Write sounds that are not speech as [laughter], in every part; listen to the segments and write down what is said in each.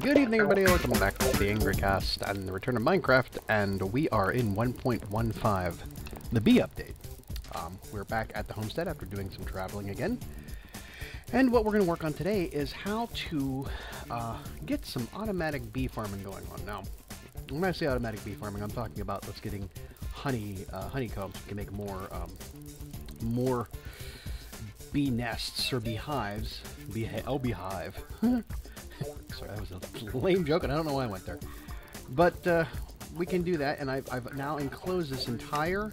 Good evening, everybody. Welcome back to the Angry Cast and the Return of Minecraft, and we are in 1.15, the bee update. Um, we're back at the homestead after doing some traveling again, and what we're going to work on today is how to uh, get some automatic bee farming going on. Now, when I say automatic bee farming, I'm talking about let's getting honey uh, honeycombs. We can make more um, more bee nests or beehives. Bee oh beehive. [laughs] Sorry, that was a lame joke, and I don't know why I went there. But uh, we can do that, and I've, I've now enclosed this entire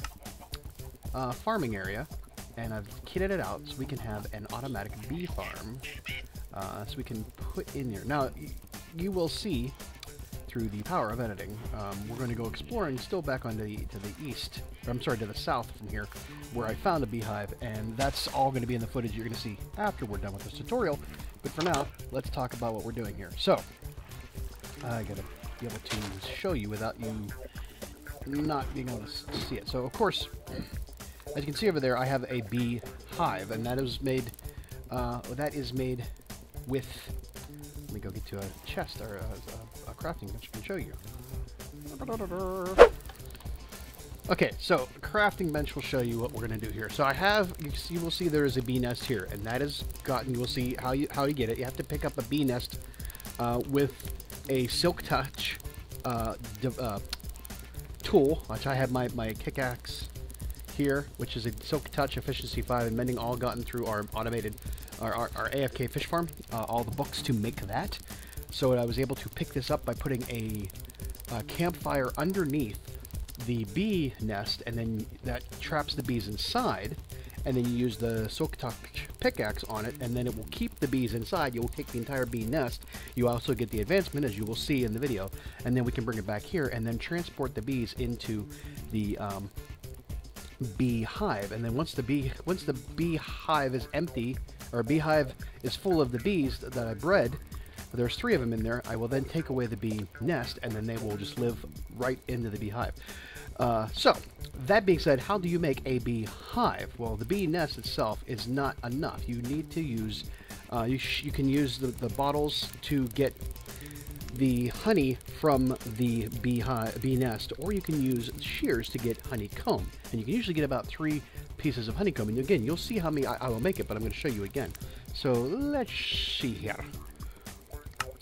uh, farming area, and I've kitted it out so we can have an automatic bee farm. Uh, so we can put in there. Now, you will see through the power of editing, um, we're going to go exploring still back onto the to the east. I'm sorry, to the south from here, where I found a beehive, and that's all going to be in the footage you're going to see after we're done with this tutorial. But for now, let's talk about what we're doing here. So, I got to be able to show you without you not being able to see it. So, of course, as you can see over there, I have a bee hive, and that is made. Uh, that is made with. Let me go get to a chest or a, a crafting bench. Can show you. Okay, so crafting bench will show you what we're going to do here. So I have, you, see, you will see there is a bee nest here, and that is gotten, you will see how you how you get it. You have to pick up a bee nest uh, with a silk touch uh, uh, tool, which I have my, my pickaxe here, which is a silk touch efficiency 5 and mending all gotten through our automated, our, our, our AFK fish farm, uh, all the books to make that. So I was able to pick this up by putting a, a campfire underneath the bee nest, and then that traps the bees inside. And then you use the silk pickaxe on it, and then it will keep the bees inside. You'll take the entire bee nest. You also get the advancement, as you will see in the video, and then we can bring it back here and then transport the bees into the um, bee hive. And then once the bee once the bee hive is empty, or beehive is full of the bees that I bred, there's three of them in there. I will then take away the bee nest, and then they will just live right into the beehive. Uh, so, that being said, how do you make a beehive? Well, the bee nest itself is not enough. You need to use, uh, you, you can use the, the bottles to get the honey from the bee, bee nest, or you can use shears to get honeycomb. And you can usually get about three pieces of honeycomb. And again, you'll see how many I, I will make it, but I'm going to show you again. So let's see here.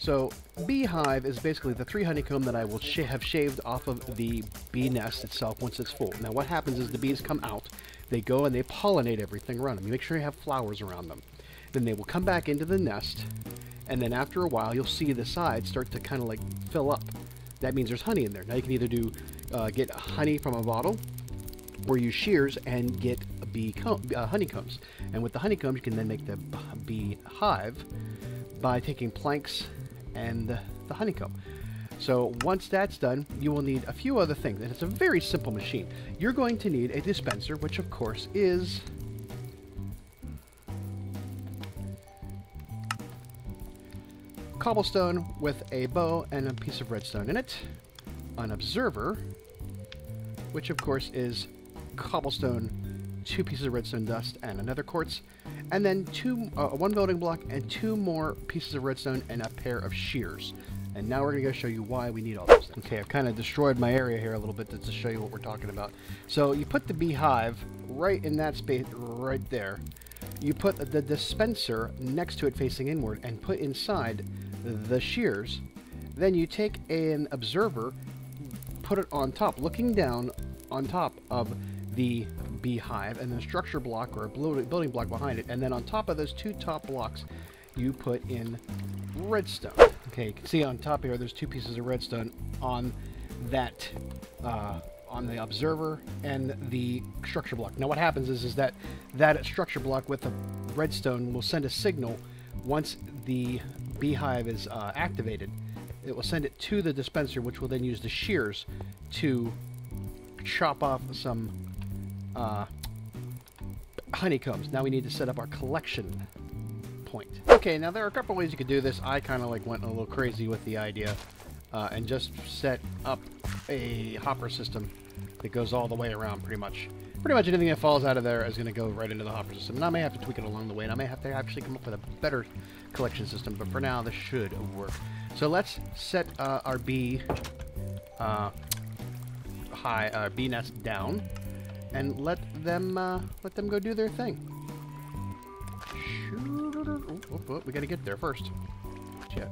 So beehive is basically the three honeycomb that I will sh have shaved off of the bee nest itself once it's full. Now what happens is the bees come out, they go and they pollinate everything around them. You make sure you have flowers around them. Then they will come back into the nest, and then after a while you'll see the sides start to kind of like fill up. That means there's honey in there. Now you can either do uh, get honey from a bottle, or use shears and get bee uh, honeycombs. And with the honeycombs, you can then make the bee hive by taking planks and the honeycomb. So once that's done, you will need a few other things, and it's a very simple machine. You're going to need a dispenser, which of course is cobblestone with a bow and a piece of redstone in it, an observer, which of course is cobblestone, two pieces of redstone dust, and another quartz, and then two, uh, one building block and two more pieces of redstone and a pair of shears. And now we're going to go show you why we need all those things. Okay, I've kind of destroyed my area here a little bit to show you what we're talking about. So you put the beehive right in that space, right there. You put the dispenser next to it facing inward and put inside the shears. Then you take an observer, put it on top, looking down on top of the beehive and then a structure block or a building block behind it. And then on top of those two top blocks, you put in redstone. Okay, you can see on top here, there's two pieces of redstone on that, uh, on the observer and the structure block. Now what happens is, is that that structure block with the redstone will send a signal once the beehive is uh, activated. It will send it to the dispenser, which will then use the shears to chop off some uh, honeycombs. Now we need to set up our collection point. Okay, now there are a couple ways you could do this. I kind of like went a little crazy with the idea uh, and just set up a hopper system that goes all the way around pretty much. pretty much anything that falls out of there is going to go right into the hopper system. And I may have to tweak it along the way, and I may have to actually come up with a better collection system, but for now, this should work. So let's set uh, our bee uh, high, uh, bee nest down, and let them uh, let them go do their thing. we got to get there first. Shit.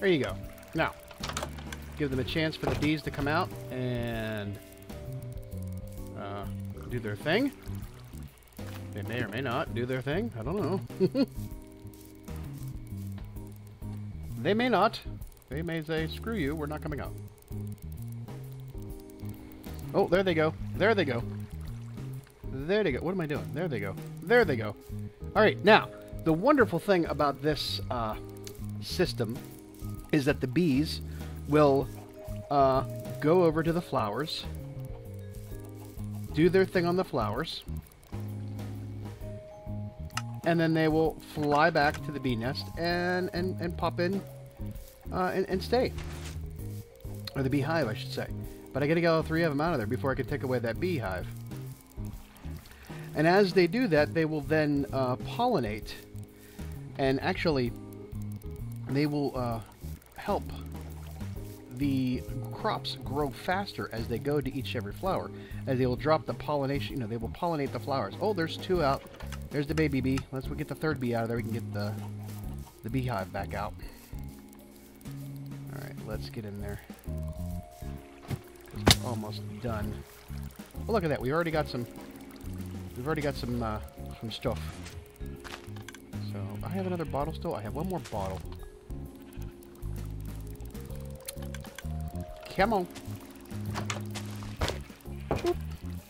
There you go. Now, give them a chance for the bees to come out and uh, do their thing. They may or may not do their thing. I don't know. [laughs] they may not. They may say, screw you, we're not coming out. Oh, there they go. There they go. There they go. What am I doing? There they go. There they go. All right, now, the wonderful thing about this uh, system is that the bees will uh, go over to the flowers, do their thing on the flowers, and then they will fly back to the bee nest and, and, and pop in uh, and, and stay. Or the beehive, I should say. But I gotta get all three of them out of there before I can take away that beehive. And as they do that, they will then uh, pollinate. And actually, they will uh, help the crops grow faster as they go to each every flower. As they will drop the pollination, you know, they will pollinate the flowers. Oh, there's two out. There's the baby bee. Let's get the third bee out of there. We can get the the beehive back out. All right, let's get in there. Almost done. Oh, look at that. We already got some. We've already got some uh, some stuff. So I have another bottle still. I have one more bottle. Come on.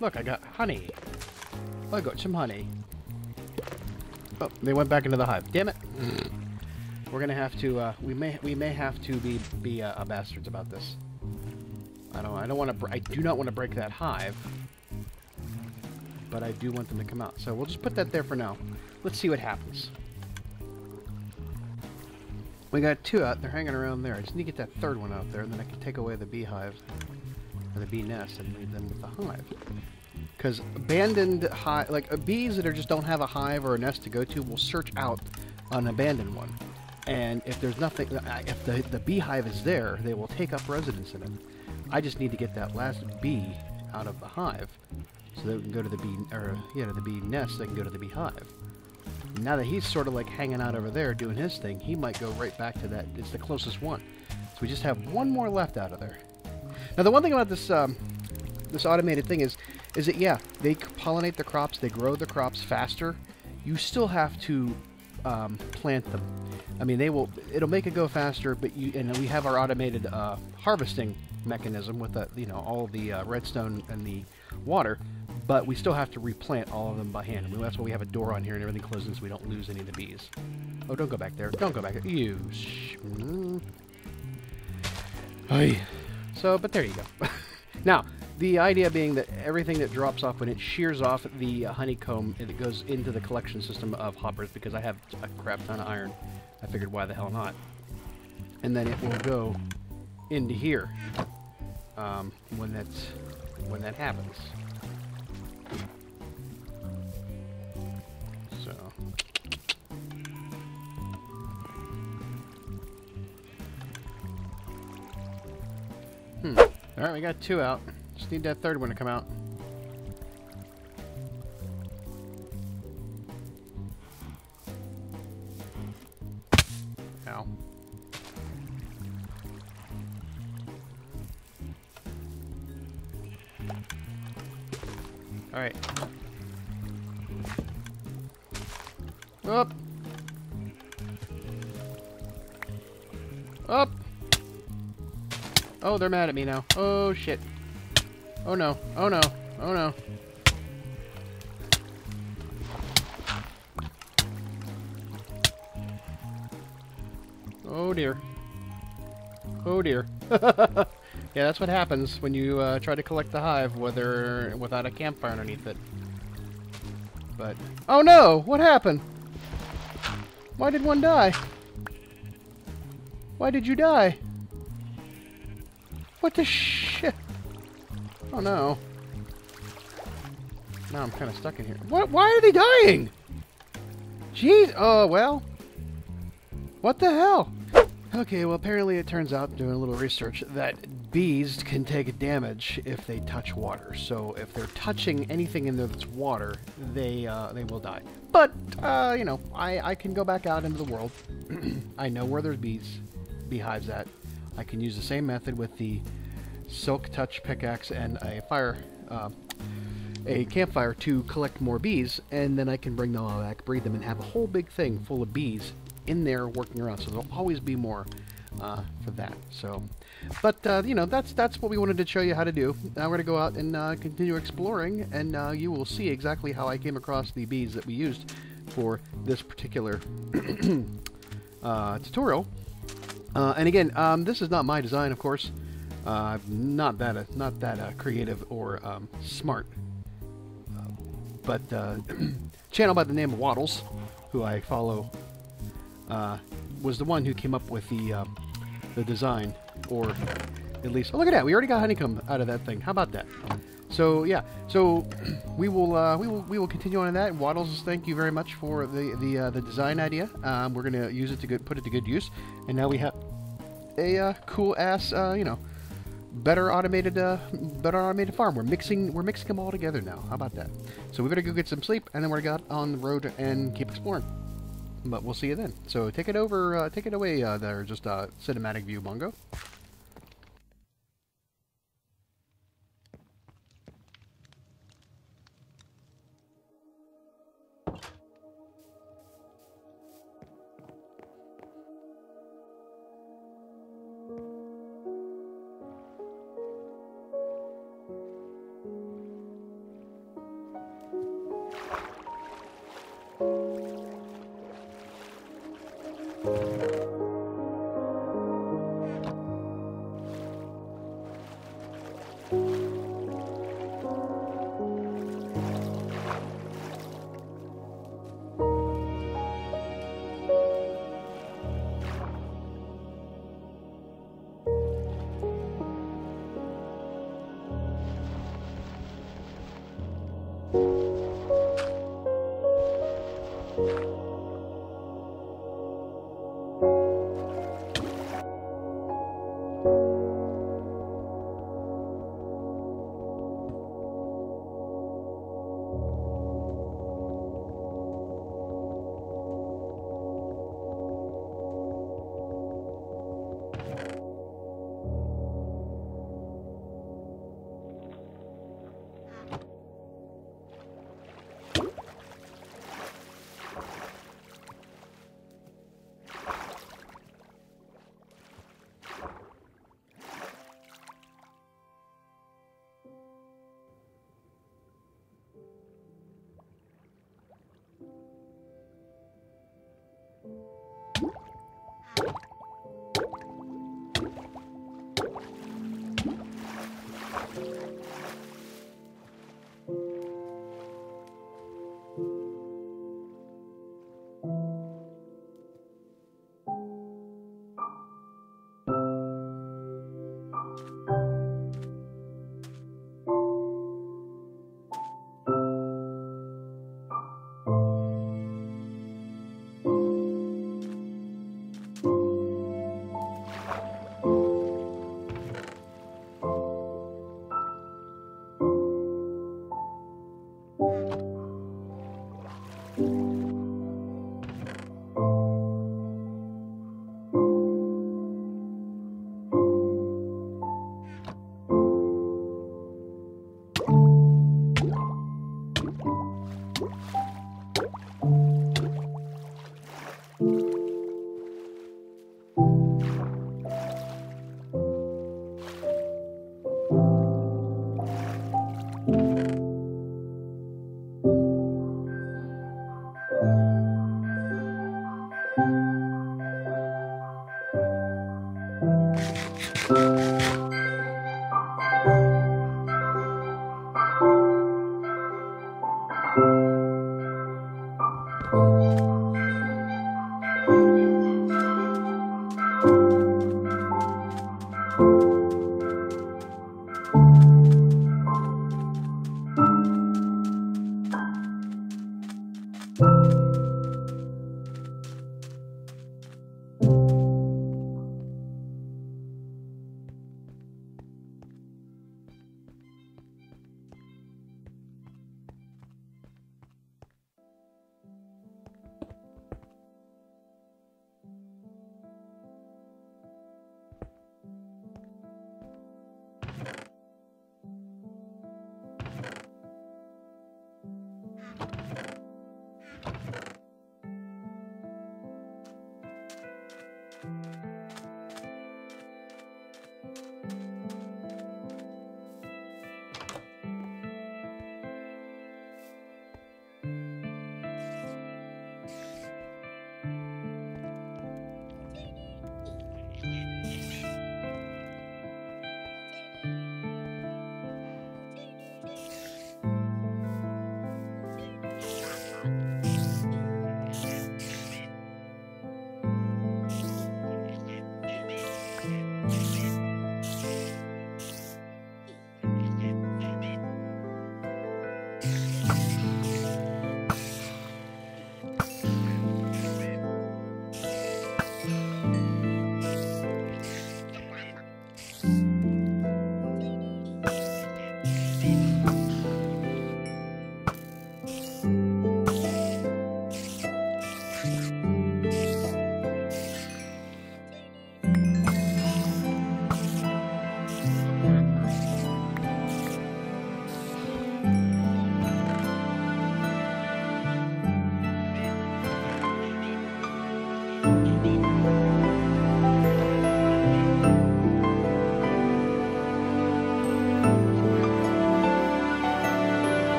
Look, I got honey. I got some honey. Oh, they went back into the hive. Damn it. We're gonna have to. Uh, we may. We may have to be be uh, bastards about this. I don't. I don't want to. I do not want to break that hive. But I do want them to come out. So we'll just put that there for now. Let's see what happens. We got two out. They're hanging around there. I just need to get that third one out there, and then I can take away the beehive, or the bee nest, and leave them with the hive. Because abandoned hive, like uh, bees that are just don't have a hive or a nest to go to, will search out an abandoned one. And if there's nothing, uh, if the, the beehive is there, they will take up residence in it. I just need to get that last bee out of the hive, so that we can go to the bee, or yeah, to the bee nest. They can go to the beehive. Now that he's sort of like hanging out over there doing his thing, he might go right back to that. It's the closest one. So we just have one more left out of there. Now the one thing about this um, this automated thing is, is that yeah, they pollinate the crops, they grow the crops faster. You still have to um, plant them. I mean, they will. It'll make it go faster, but you and we have our automated uh, harvesting mechanism with the you know all the uh, redstone and the water but we still have to replant all of them by hand. I mean, that's why we have a door on here and everything closes so we don't lose any of the bees. Oh, don't go back there. Don't go back there. You. Mm. So, but there you go. [laughs] now, the idea being that everything that drops off when it shears off the honeycomb, it goes into the collection system of hoppers because I have a crap ton of iron. I figured why the hell not. And then it will go into here um, when that's when that happens. Alright, we got two out. Just need that third one to come out. Ow. Alright. Up. Up. Oh, they're mad at me now. Oh, shit. Oh, no. Oh, no. Oh, no. Oh, dear. Oh, dear. [laughs] yeah, that's what happens when you uh, try to collect the hive whether without a campfire underneath it. But... Oh, no! What happened? Why did one die? Why did you die? What the shit? Oh no. now I'm kind of stuck in here. What? Why are they dying? Jeez. Oh, well. What the hell? Okay, well, apparently it turns out, doing a little research, that bees can take damage if they touch water. So if they're touching anything in there that's water, they uh, they will die. But, uh, you know, I, I can go back out into the world. [clears throat] I know where there's bees, beehives at. I can use the same method with the silk touch pickaxe and a fire, uh, a campfire to collect more bees, and then I can bring them all back, breed them, and have a whole big thing full of bees in there working around. So there'll always be more uh, for that. So, but uh, you know, that's that's what we wanted to show you how to do. Now we're gonna go out and uh, continue exploring, and uh, you will see exactly how I came across the bees that we used for this particular [clears throat] uh, tutorial. Uh, and again, um, this is not my design, of course. Uh, not that uh, not that uh, creative or um, smart, uh, but uh, [clears throat] channel by the name of Wattles, who I follow, was the one who came up with the um, the design, or at least. Oh, look at that! We already got honeycomb out of that thing. How about that? So yeah, so [clears throat] we will uh, we will we will continue on that. Wattles, thank you very much for the the uh, the design idea. Um, we're gonna use it to good, put it to good use, and now we have a uh, cool ass uh, you know better automated uh, better automated farm. We're mixing we're mixing them all together now. How about that? So we better go get some sleep, and then we're get on the road and keep exploring. But we'll see you then. So take it over, uh, take it away there, just cinematic view, Bongo.